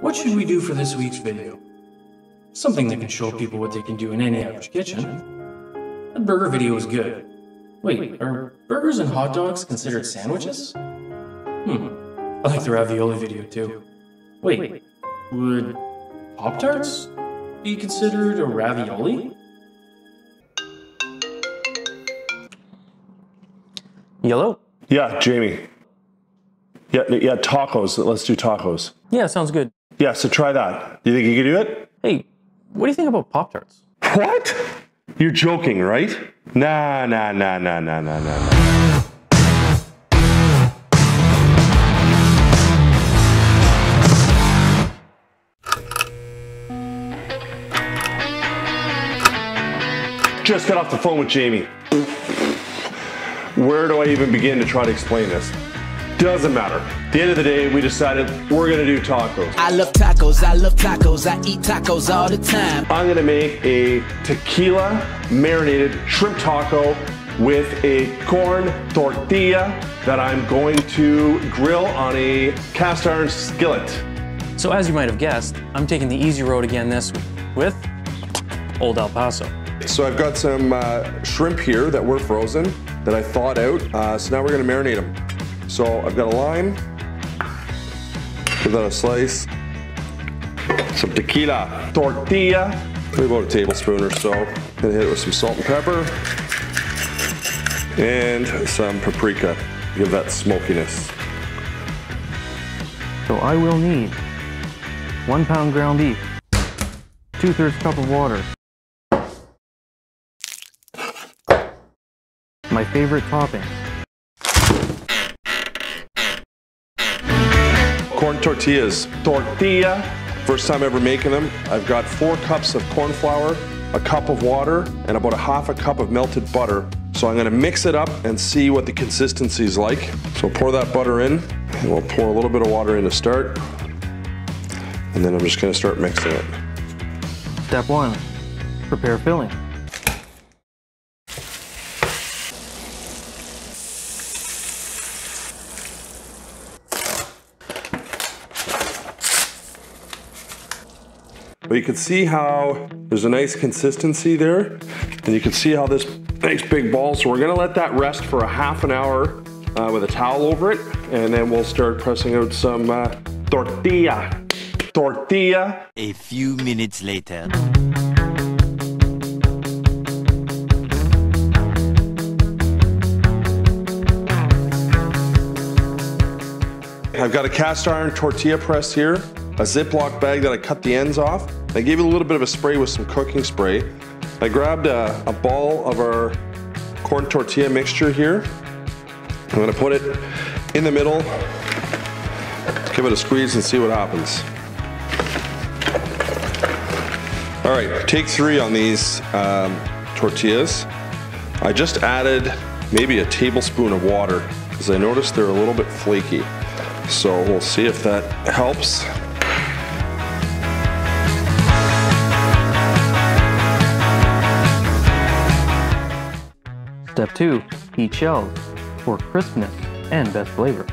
what should we do for this week's video? Something that can show people what they can do in any average kitchen. That burger video was good. Wait, are burgers and hot dogs considered sandwiches? Hmm, I like the ravioli video too. Wait, would Pop Tarts be considered a ravioli? Yellow? Yeah, Jamie. Yeah, yeah, tacos. Let's do tacos. Yeah, sounds good. Yeah, so try that. Do You think you can do it? Hey, what do you think about Pop Tarts? What? You're joking, right? Nah, nah, nah, nah, nah, nah, nah, nah. Just got off the phone with Jamie. Where do I even begin to try to explain this? Doesn't matter. At the end of the day, we decided we're gonna do tacos. I love tacos, I love tacos, I eat tacos all the time. I'm gonna make a tequila marinated shrimp taco with a corn tortilla that I'm going to grill on a cast iron skillet. So, as you might have guessed, I'm taking the easy road again this week with Old El Paso. So I've got some uh, shrimp here that were frozen that I thawed out. Uh, so now we're gonna marinate them. So I've got a lime, give that a slice, some tequila, tortilla, maybe about a tablespoon or so. Gonna hit it with some salt and pepper, and some paprika. To give that smokiness. So, I will need one pound ground beef, two thirds cup of water, my favorite topping, Corn tortillas. Tortilla, first time ever making them. I've got four cups of corn flour, a cup of water, and about a half a cup of melted butter. So I'm gonna mix it up and see what the consistency is like. So pour that butter in, and we'll pour a little bit of water in to start. And then I'm just gonna start mixing it. Step one, prepare filling. But you can see how there's a nice consistency there. And you can see how this nice big ball. So we're gonna let that rest for a half an hour uh, with a towel over it. And then we'll start pressing out some uh, tortilla. Tortilla. A few minutes later. I've got a cast iron tortilla press here, a Ziploc bag that I cut the ends off. I gave it a little bit of a spray with some cooking spray. I grabbed a, a ball of our corn tortilla mixture here. I'm gonna put it in the middle, give it a squeeze and see what happens. All right, take three on these um, tortillas. I just added maybe a tablespoon of water because I noticed they're a little bit flaky. So we'll see if that helps. Step two, heat shells for crispness and best flavor.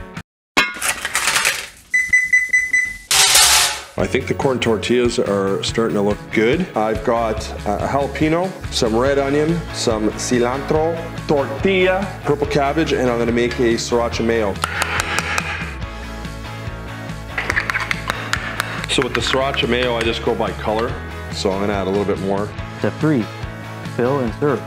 I think the corn tortillas are starting to look good. I've got a jalapeno, some red onion, some cilantro, tortilla, purple cabbage, and I'm gonna make a sriracha mayo. So with the sriracha mayo, I just go by color. So I'm gonna add a little bit more. Step three, fill and serve.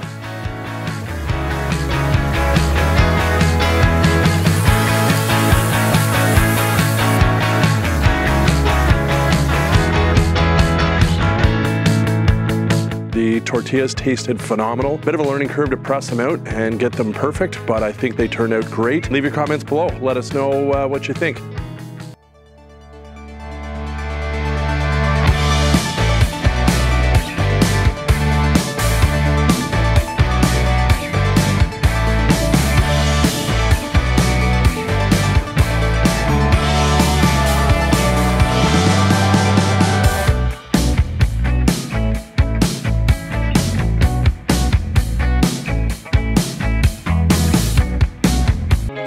The tortillas tasted phenomenal. Bit of a learning curve to press them out and get them perfect, but I think they turned out great. Leave your comments below. Let us know uh, what you think.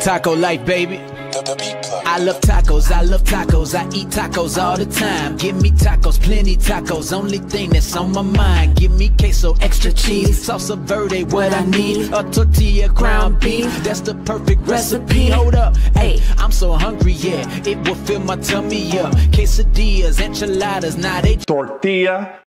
Taco life, baby. The, the beat plug. I I love tacos, I love tacos, I eat tacos all the time. Give me tacos, plenty tacos, only thing that's on my mind. Give me queso, extra cheese, salsa verde, what I need. A tortilla, ground beef, that's the perfect recipe. Hold up, hey, I'm so hungry, yeah, it will fill my tummy up. Quesadillas, enchiladas, now they tortilla,